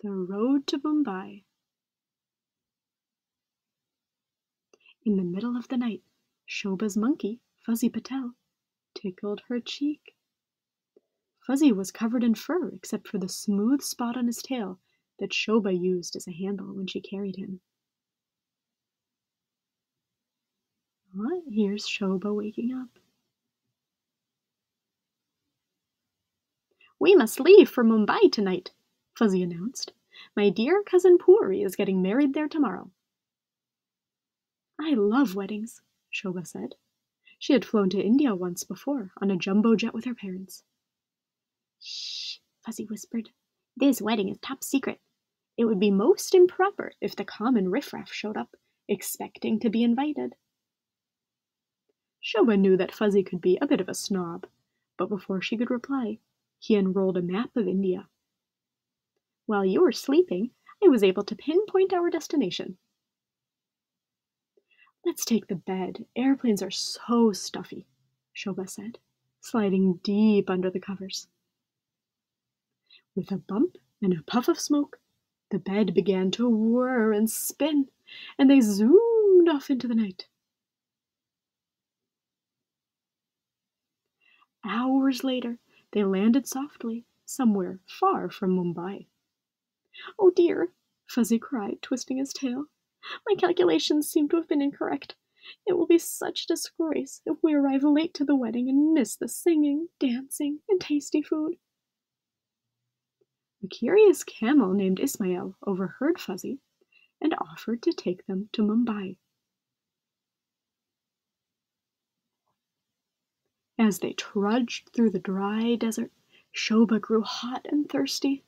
The Road to Mumbai In the middle of the night, Shoba's monkey, Fuzzy Patel, tickled her cheek. Fuzzy was covered in fur except for the smooth spot on his tail that Shoba used as a handle when she carried him. What? Here's Shoba waking up. We must leave for Mumbai tonight, Fuzzy announced. My dear cousin Puri is getting married there tomorrow. I love weddings, Shoba said. She had flown to India once before on a jumbo jet with her parents. Shh, Fuzzy whispered. This wedding is top secret. It would be most improper if the common riffraff showed up, expecting to be invited. Shoba knew that Fuzzy could be a bit of a snob, but before she could reply, he unrolled a map of India. While you were sleeping, I was able to pinpoint our destination. Let's take the bed. Airplanes are so stuffy, Shoba said, sliding deep under the covers. With a bump and a puff of smoke, the bed began to whir and spin, and they zoomed off into the night. Hours later, they landed softly somewhere far from Mumbai. Oh dear, Fuzzy cried, twisting his tail. My calculations seem to have been incorrect. It will be such a disgrace if we arrive late to the wedding and miss the singing, dancing, and tasty food. A curious camel named Ismail overheard Fuzzy and offered to take them to Mumbai. As they trudged through the dry desert, Shoba grew hot and thirsty.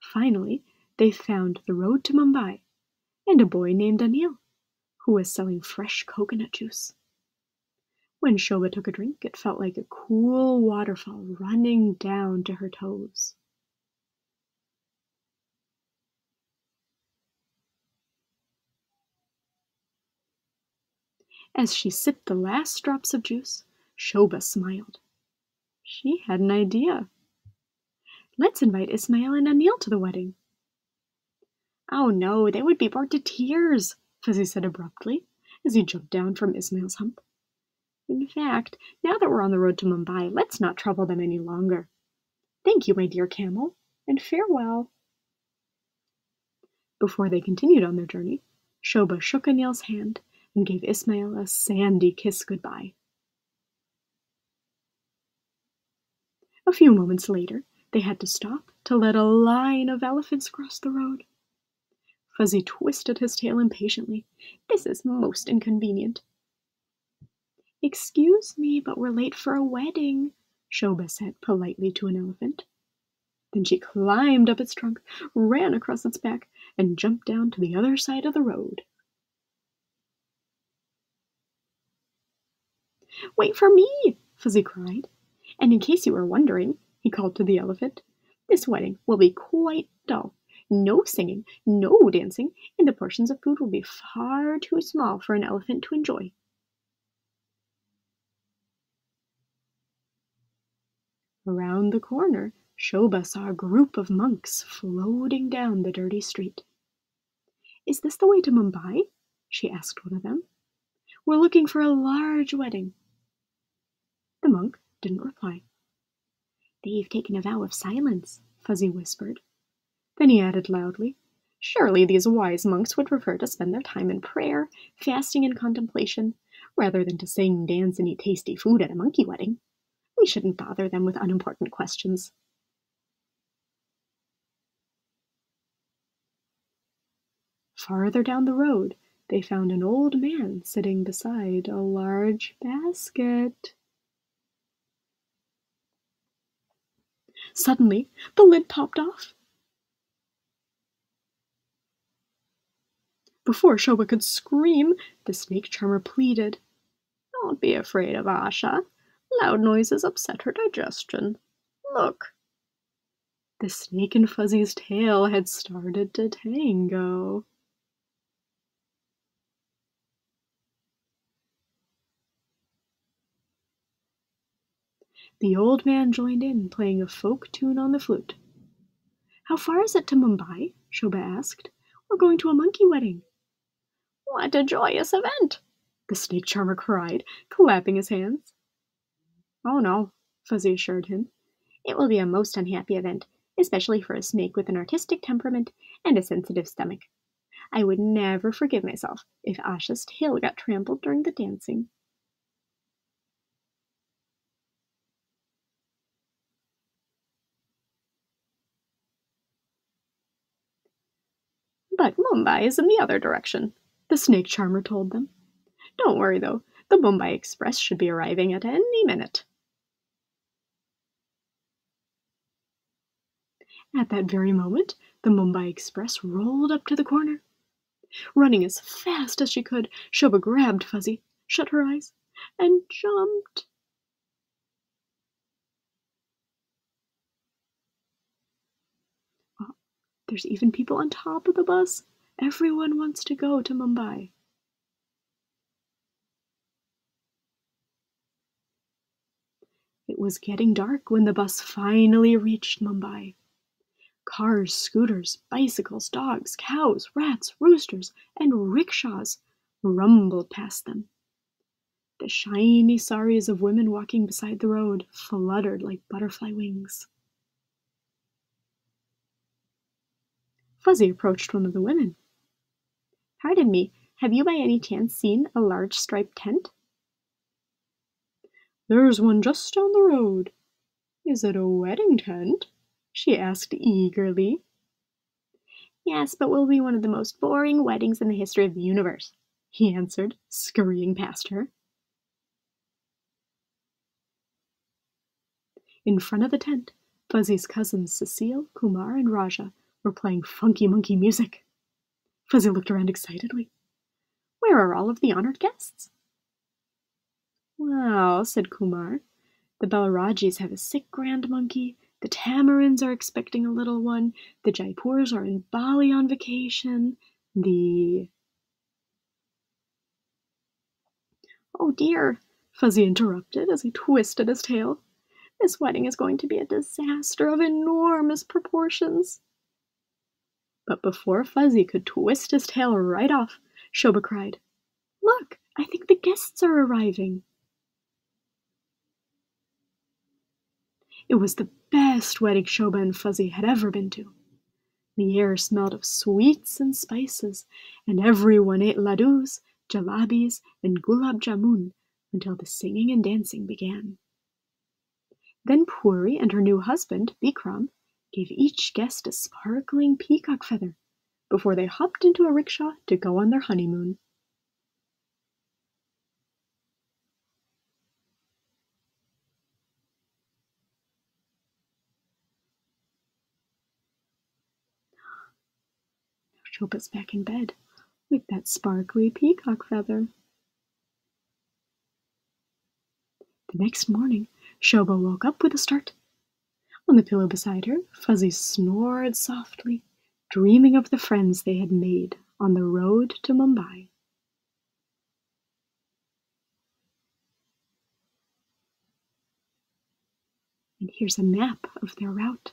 Finally, they found the road to Mumbai and a boy named Anil, who was selling fresh coconut juice. When Shoba took a drink, it felt like a cool waterfall running down to her toes. As she sipped the last drops of juice, Shoba smiled. She had an idea. Let's invite Ismail and Anil to the wedding. Oh no, they would be bored to tears, Fuzzy said abruptly, as he jumped down from Ismail's hump. In fact, now that we're on the road to Mumbai, let's not trouble them any longer. Thank you, my dear camel, and farewell. Before they continued on their journey, Shoba shook Anil's hand and gave Ismail a sandy kiss goodbye. A few moments later, they had to stop to let a line of elephants cross the road. Fuzzy twisted his tail impatiently. This is most inconvenient. Excuse me, but we're late for a wedding, Shoba said politely to an elephant. Then she climbed up its trunk, ran across its back, and jumped down to the other side of the road. Wait for me, Fuzzy cried. And in case you were wondering, he called to the elephant, this wedding will be quite dull. No singing, no dancing, and the portions of food will be far too small for an elephant to enjoy. Around the corner, Shoba saw a group of monks floating down the dirty street. Is this the way to Mumbai? she asked one of them. We're looking for a large wedding. The monk didn't reply. They've taken a vow of silence, Fuzzy whispered. Then he added loudly, Surely these wise monks would prefer to spend their time in prayer, fasting, and contemplation, rather than to sing, dance, and eat tasty food at a monkey wedding. We shouldn't bother them with unimportant questions. Farther down the road, they found an old man sitting beside a large basket. Suddenly, the lid popped off. Before Shoba could scream, the snake charmer pleaded. Don't be afraid of Asha. Loud noises upset her digestion. Look. The snake in Fuzzy's tail had started to tango. The old man joined in, playing a folk tune on the flute. How far is it to Mumbai? Shoba asked. We're going to a monkey wedding. What a joyous event! The snake charmer cried, clapping his hands. Oh no, Fuzzy assured him. It will be a most unhappy event, especially for a snake with an artistic temperament and a sensitive stomach. I would never forgive myself if Asha's tail got trampled during the dancing. But Mumbai is in the other direction, the snake charmer told them. Don't worry though, the Mumbai Express should be arriving at any minute. At that very moment, the Mumbai Express rolled up to the corner. Running as fast as she could, Shoba grabbed Fuzzy, shut her eyes, and jumped. There's even people on top of the bus. Everyone wants to go to Mumbai. It was getting dark when the bus finally reached Mumbai. Cars, scooters, bicycles, dogs, cows, rats, roosters, and rickshaws rumbled past them. The shiny saris of women walking beside the road fluttered like butterfly wings. Fuzzy approached one of the women. Pardon me, have you by any chance seen a large striped tent? There's one just down the road. Is it a wedding tent? she asked eagerly. Yes, but will be one of the most boring weddings in the history of the universe, he answered, scurrying past her. In front of the tent, Fuzzy's cousins Cecile, Kumar, and Raja were playing funky monkey music. Fuzzy looked around excitedly. Where are all of the honored guests? Well, said Kumar, the Balarajis have a sick grand monkey, the Tamarins are expecting a little one. The Jaipurs are in Bali on vacation. The. Oh dear, Fuzzy interrupted as he twisted his tail. This wedding is going to be a disaster of enormous proportions. But before Fuzzy could twist his tail right off, Shoba cried, Look, I think the guests are arriving. It was the best wedding Shoba and Fuzzy had ever been to. The air smelled of sweets and spices, and everyone ate laddus, jalebis, and gulab jamun until the singing and dancing began. Then Puri and her new husband, Bikram, gave each guest a sparkling peacock feather before they hopped into a rickshaw to go on their honeymoon. Shoba's back in bed with that sparkly peacock feather. The next morning, Shobha woke up with a start. On the pillow beside her, Fuzzy snored softly, dreaming of the friends they had made on the road to Mumbai. And here's a map of their route.